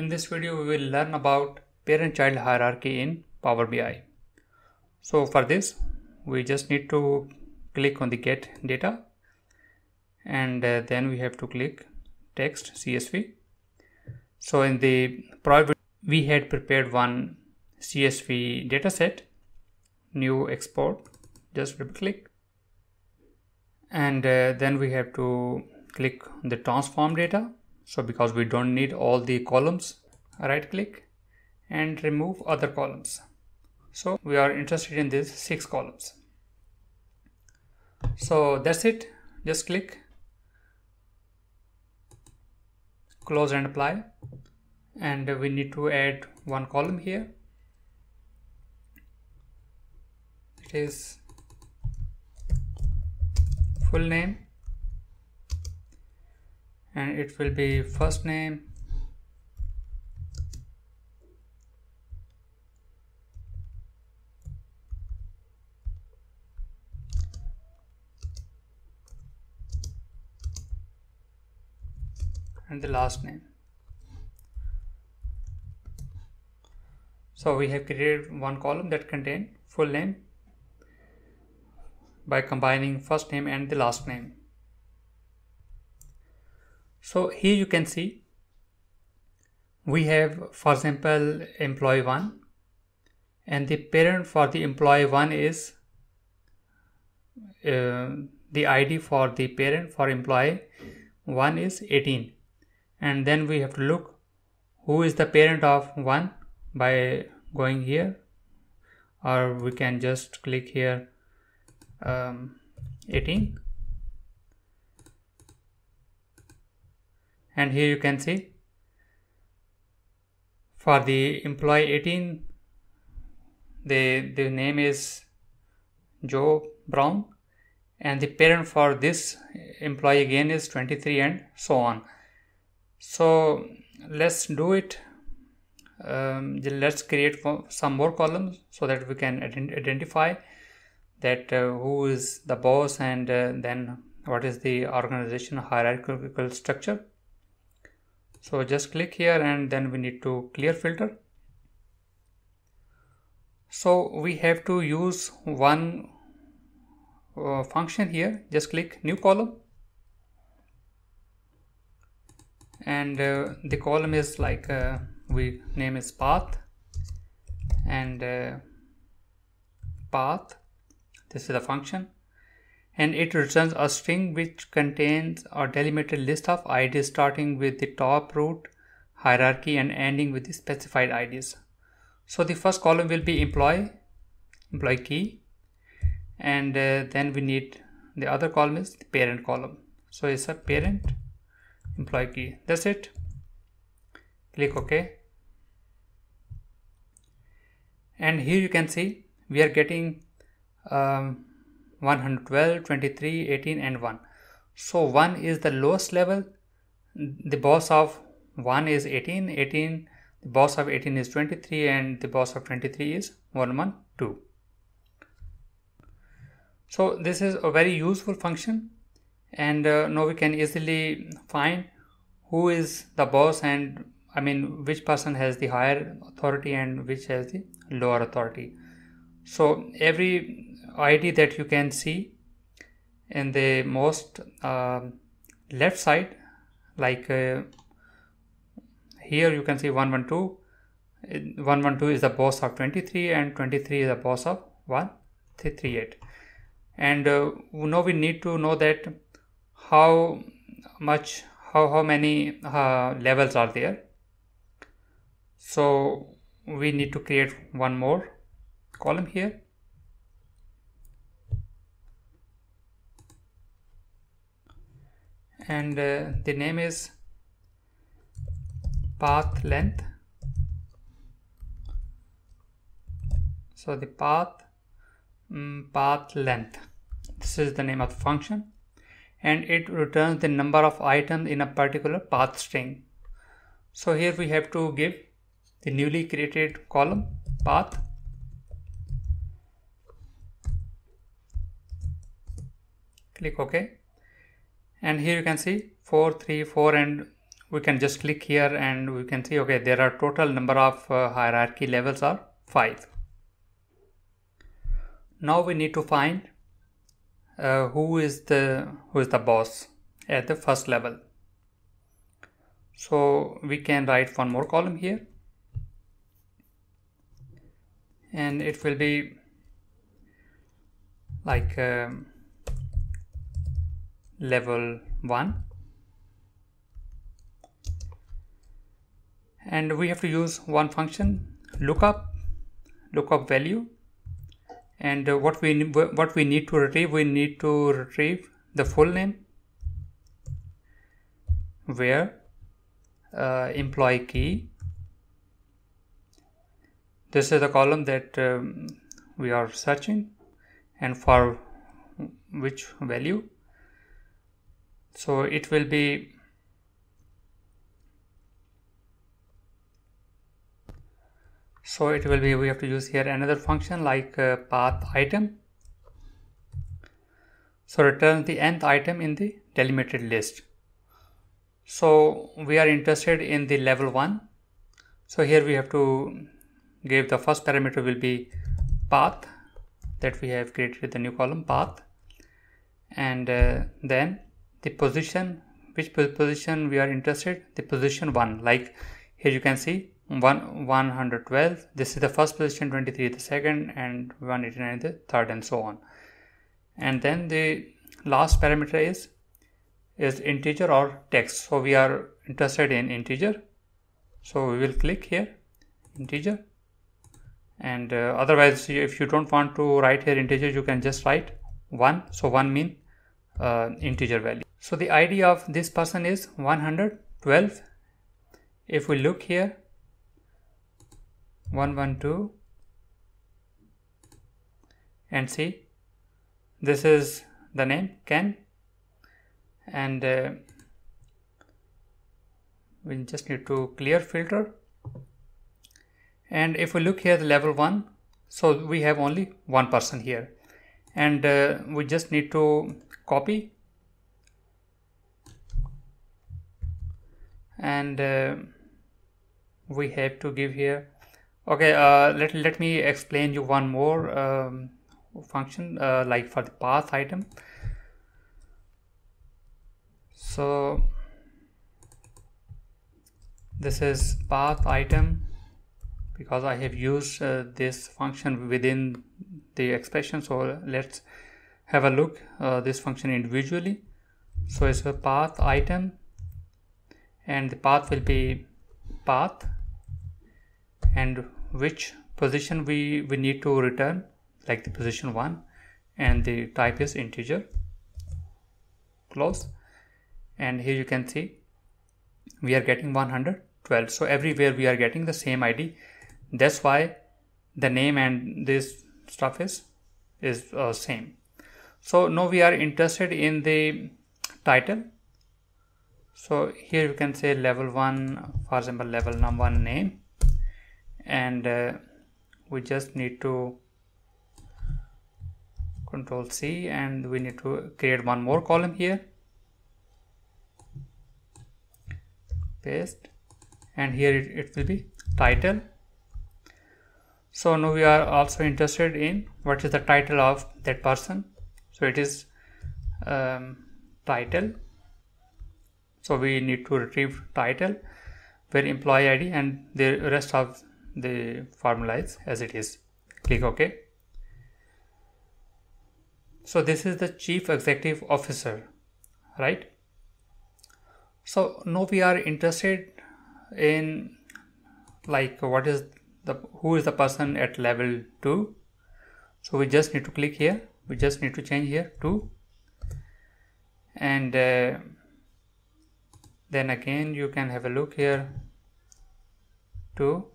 In this video, we will learn about parent-child hierarchy in Power BI. So for this, we just need to click on the get data and uh, then we have to click text CSV. So in the prior we had prepared one CSV dataset, new export, just double click and uh, then we have to click the transform data so because we don't need all the columns right click and remove other columns. So we are interested in these six columns. So that's it. Just click. Close and apply. And we need to add one column here. It is full name and it will be first name and the last name. So we have created one column that contain full name by combining first name and the last name so here you can see we have for example employee 1 and the parent for the employee 1 is uh, the ID for the parent for employee 1 is 18 and then we have to look who is the parent of 1 by going here or we can just click here um, 18 and here you can see for the employee 18 the the name is Joe Brown. And the parent for this employee again is 23 and so on. So let's do it. Um, let's create some more columns so that we can identify that uh, who is the boss and uh, then what is the organization hierarchical structure so just click here and then we need to clear filter. So we have to use one uh, function here. Just click new column. And uh, the column is like uh, we name is path. And uh, path. This is the function and it returns a string which contains a delimited list of IDs starting with the top root hierarchy and ending with the specified IDs. So the first column will be employee, employee key, and uh, then we need the other column is the parent column. So it's a parent employee key. That's it. Click OK. And here you can see we are getting um, 112 23 18 and 1 so 1 is the lowest level. The boss of 1 is 18 18 the boss of 18 is 23 and the boss of 23 is 112 so this is a very useful function and uh, now we can easily find who is the boss and I mean which person has the higher authority and which has the lower authority. So every id that you can see in the most uh, left side like uh, here you can see 112 112 is the boss of 23 and 23 is the boss of 138 and uh, now we need to know that how much how how many uh, levels are there. So we need to create one more column here and uh, the name is path length. So the path um, path length. This is the name of the function. And it returns the number of items in a particular path string. So here we have to give the newly created column path. Click ok and here you can see 4 3 4 and we can just click here and we can see okay there are total number of uh, hierarchy levels are 5 now we need to find uh, who is the who is the boss at the first level. So we can write one more column here. And it will be like um, level 1 and we have to use one function lookup lookup value. And uh, what we what we need to retrieve we need to retrieve the full name. Where uh, employee key. This is the column that um, we are searching and for which value so it will be so it will be we have to use here another function like uh, path item. So return the nth item in the delimited list. So we are interested in the level 1 so here we have to give the first parameter will be path that we have created the new column path. And uh, then the position which position we are interested? The position 1 like here you can see 1 112 this is the first position 23 the second and 189 the third and so on. And then the last parameter is is integer or text. So we are interested in integer. So we will click here integer. And uh, otherwise if you don't want to write here integer you can just write 1 so 1 mean uh, integer value. So the id of this person is 112 if we look here 112 and see this is the name Ken. And uh, we just need to clear filter. And if we look here the level 1 so we have only one person here and uh, we just need to copy. And uh, we have to give here. Okay uh, let, let me explain you one more um, function uh, like for the path item. So this is path item because I have used uh, this function within the expression. So let's have a look uh, this function individually. So it's a path item and the path will be path and which position we, we need to return like the position 1 and the type is integer close. And here you can see we are getting 112 so everywhere we are getting the same id that's why the name and this stuff is is uh, same. So now we are interested in the title. So here you can say level 1 for example level number 1 name. And uh, we just need to control C and we need to create one more column here. Paste. And here it, it will be title so now we are also interested in what is the title of that person. So it is um, title. So we need to retrieve title where employee id and the rest of the formula is as it is. Click ok. So this is the chief executive officer right? So now we are interested in like what is the who is the person at level 2 so we just need to click here. We just need to change here to and uh, then again you can have a look here to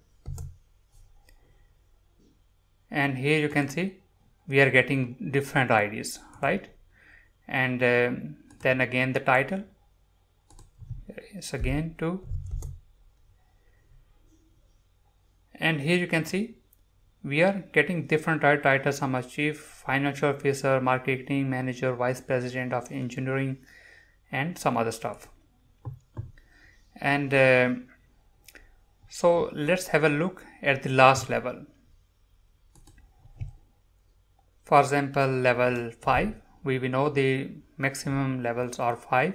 and here you can see we are getting different IDs right? And uh, then again the title. Is again to and here you can see we are getting different titles. Some are chief financial officer marketing manager vice president of engineering and some other stuff. And uh, so let's have a look at the last level. For example level 5 we, we know the maximum levels are 5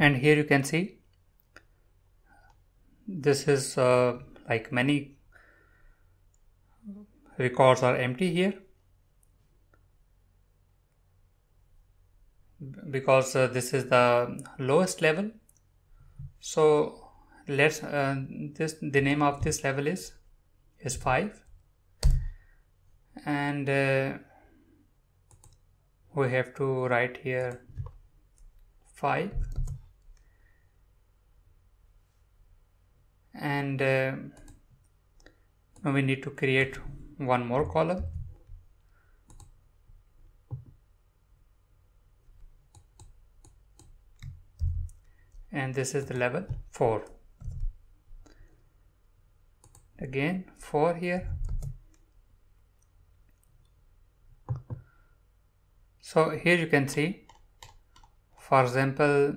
and here you can see this is uh, like many records are empty here. Because uh, this is the lowest level. So let's uh, this the name of this level is is 5 and uh, we have to write here 5 and uh, we need to create one more column. And this is the level 4 again 4 here. So here you can see for example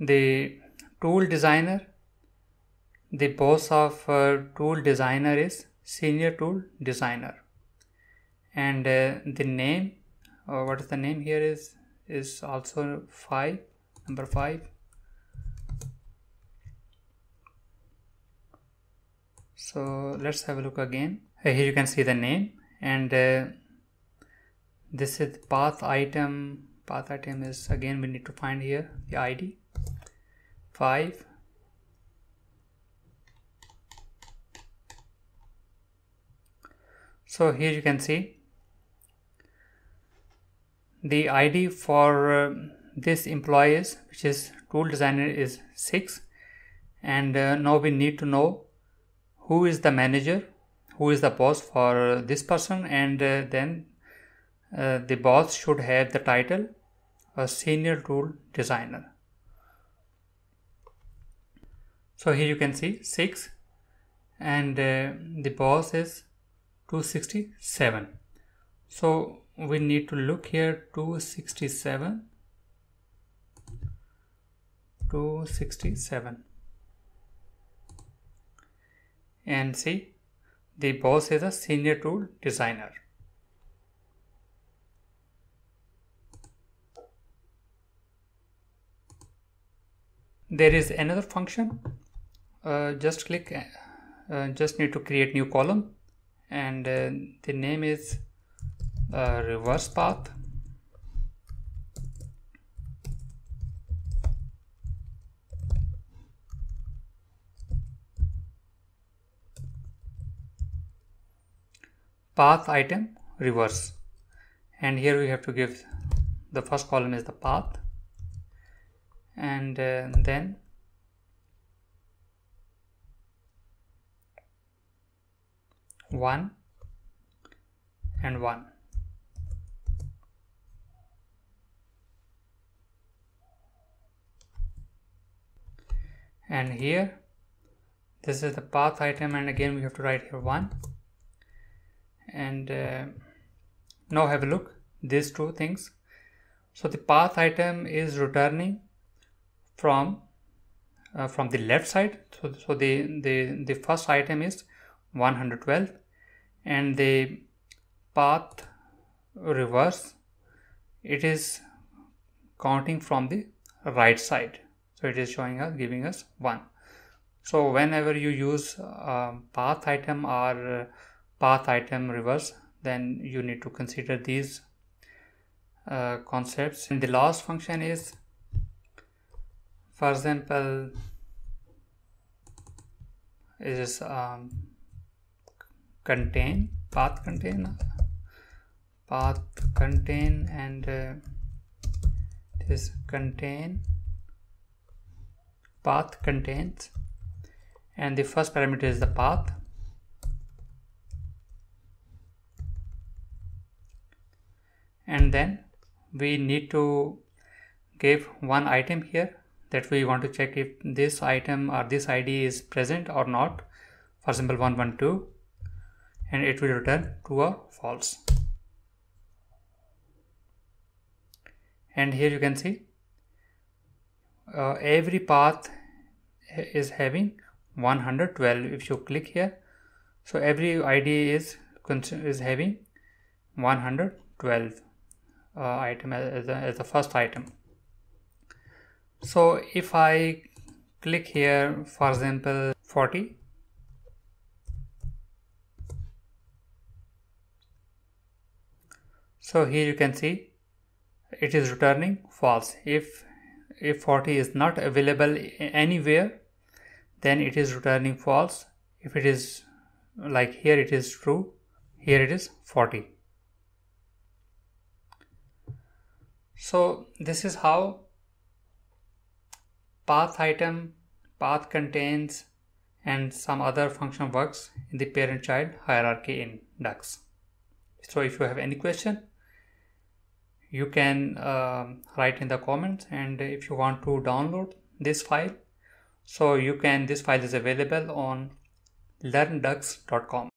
the tool designer the boss of uh, tool designer is senior tool designer. And uh, the name uh, what is the name here is is also 5 number 5 so let's have a look again. Uh, here you can see the name. And uh, this is path item. Path item is again we need to find here the id 5 so here you can see the id for uh, this employees which is tool designer is 6 and uh, now we need to know who is the manager who is the boss for this person. And uh, then uh, the boss should have the title a senior tool designer so here you can see 6 and uh, the boss is 267 so we need to look here 267 267 and see the boss is a senior tool designer. There is another function. Uh, just click, uh, just need to create new column. And uh, the name is uh, reverse path. Path item reverse. And here we have to give the first column is the path. And uh, then one and one. And here this is the path item and again we have to write here one. And uh, now have a look these two things. So the path item is returning from uh, from the left side. So, so the, the the first item is 112 and the path reverse it is counting from the right side. So it is showing us giving us 1 so whenever you use uh, path item or path item reverse then you need to consider these uh, concepts. And the last function is for example is um, contain path contain path contain and uh, this contain path contains. And the first parameter is the path. And then we need to give one item here that we want to check if this item or this id is present or not. For example 112 and it will return true or false. And here you can see uh, every path is having 112 if you click here so every id is is having 112 uh, item as, a, as the first item. So if i click here for example 40 so here you can see it is returning false. If if 40 is not available anywhere then it is returning false. If it is like here it is true here it is 40 so this is how path item path contains and some other function works in the parent child hierarchy in DAX. So if you have any question you can uh, write in the comments and if you want to download this file so you can this file is available on learndax.com